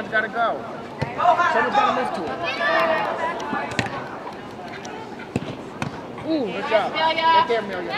Someone's got to go. Someone's got to move to it. Ooh, good job. Get there, Amelia.